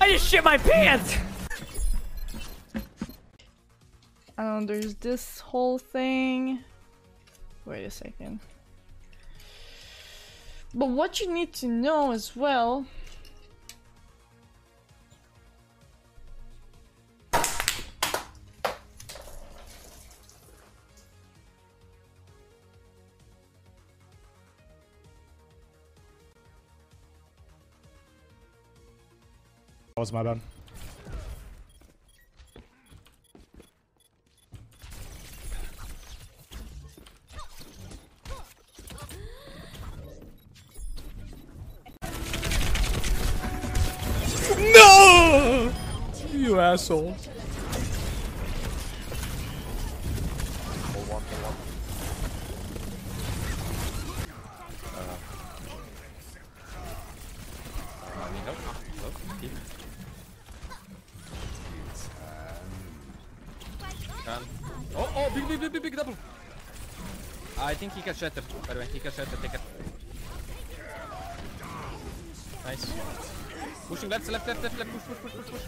I just shit my pants! Um, there's this whole thing. Wait a second. But what you need to know as well. That was my bad. No! You asshole. Oh, oh, big, big, big, big, big double. I think he can shatter, by the way. He can shatter, take it. Nice. Pushing left, left, left, left, left, push, push, push, push, push.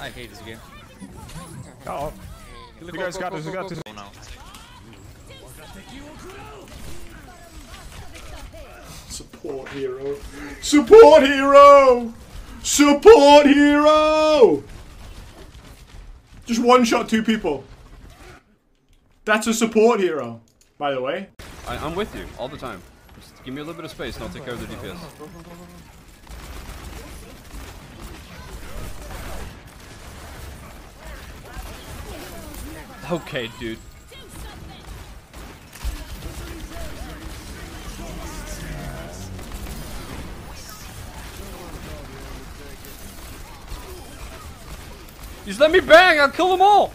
I hate this game. Oh, Kill you guys go, got go, this. You got this. go. Support hero. Support hero! Support hero! Just one shot two people. That's a support hero, by the way. I, I'm with you all the time. Just give me a little bit of space and I'll take care of the DPS. Okay, dude. Just let me bang, I'll kill them all!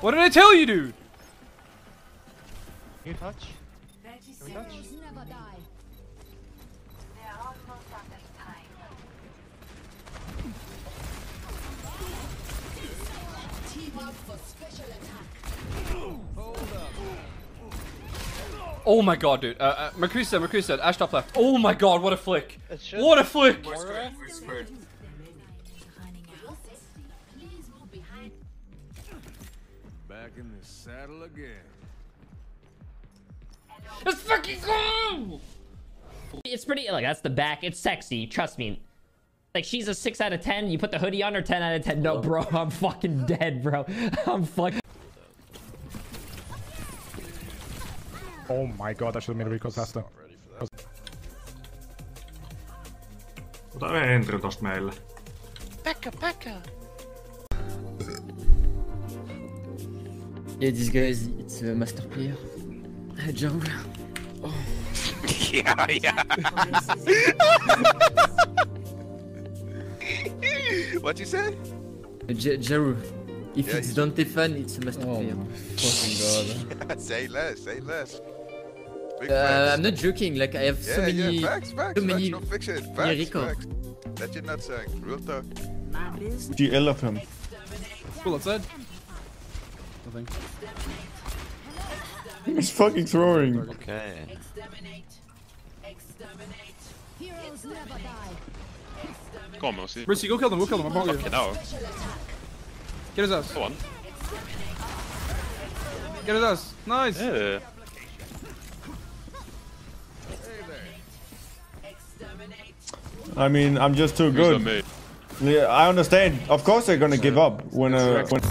What did I tell you, dude? Can you touch? never die. Team Oh my god, dude. Uh, uh, Mercusa, Mercusa, Ashe top left. Oh my god, what a flick. What a flick! Running out. Please move behind. Back in the saddle again. Let's fucking go! It's pretty, like, that's the back. It's sexy, trust me. Like, she's a 6 out of 10. You put the hoodie on her, 10 out of 10. No, bro, I'm fucking dead, bro. I'm fucking... Oh my god, I should have made a recoil faster. Ota Entry tosta meille. Yeah, this guy is it's a master player. Uh, jungle. yeah, yeah. what you say? J- Jaru. If Yeah, it's he's- Dante fan, it's a master player. Fucking god. say less, say less. Uh. I'm not joking. Like I have yeah, so many. yeah, facts, facts, so facts, many no fiction. yeah, Facts, facts. That you're not saying. Real talk. GL of him. Cool, outside. Nothing. He's fucking throwing. Okay. Heroes never die. Come on, see. Rissy, go kill them, go kill them. I'm behind you. Fucking hell. Get his ass. Go on. Get his ass. Nice. Yeah. I mean, I'm just too Who's good. Yeah, I understand. Of course they're gonna give up when uh when